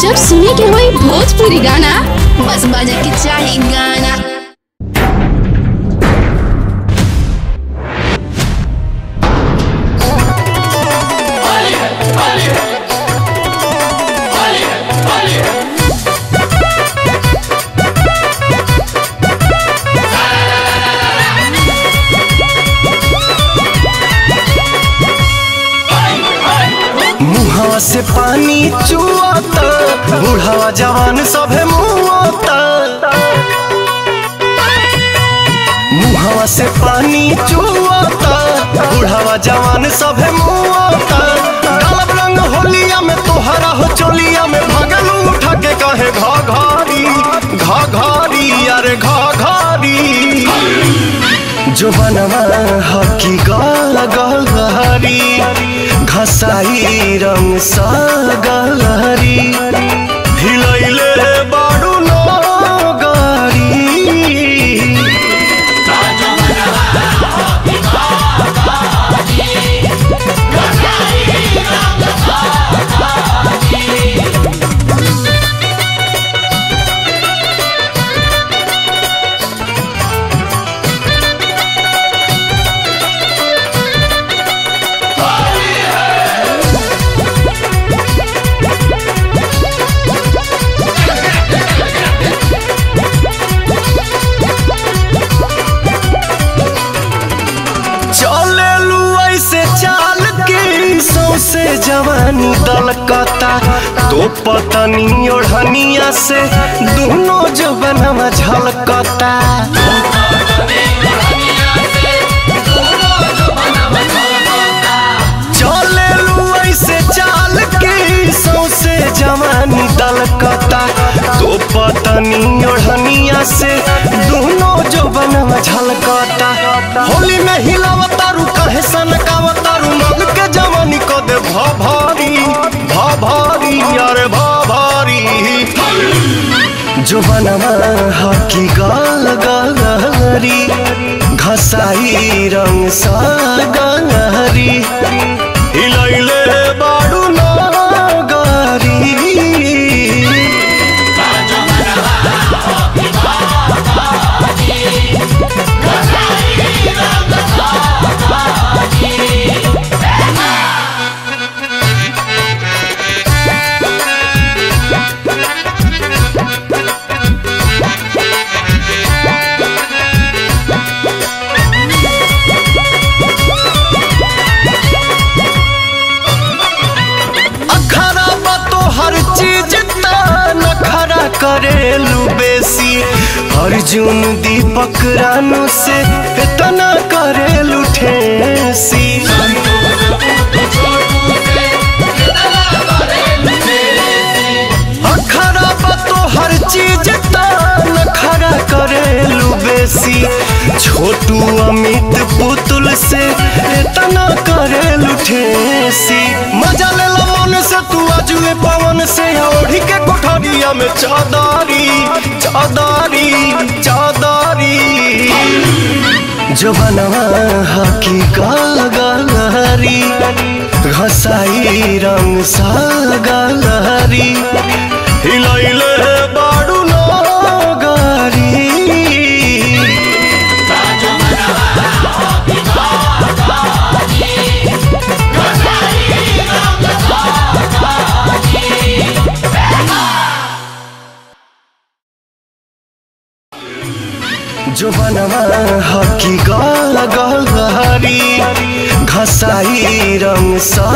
जब सुने के हुई भोजपुरी गाना बस बाजा के चाहे गाना। मुहावा से पानी चुआता बुढ़ावा जवान सभे मुआता। मुहावा से पानी चुआता बुढ़ावा जवान सभे मुआता। डालब रंग होलिया में, तोहरा हो चोलिया में, भगलू उठा के कहे घा घारी घा घारी अरे घा घारी जो बनवा हकी गल गलहरी घसाई हसाई रङ सागलहरी ढिलै जवानी दलकता तो पतनी ओढ़निया से दोनों जो बनवा झलकता। जवानी दलकता तो पतनी ओढ़निया की गाल गाली घसाई रंग सा गाली करेलू बेसी। अर्जुन दीपक रानू से इतना करेलू ठेसी। तो हर चीज़ करेलू छोटू अमित पुतुल से इतना करेलू ठेसी। मज़ा ले लो मन से पवन से ओढ़ी के कोठरिया में चादारी चादारी चादारी। जो बनवा हकी गलहरी घसाई रंग सा गलहरी हिलैले जो बनवा हकी गल गल घसाई रंग सा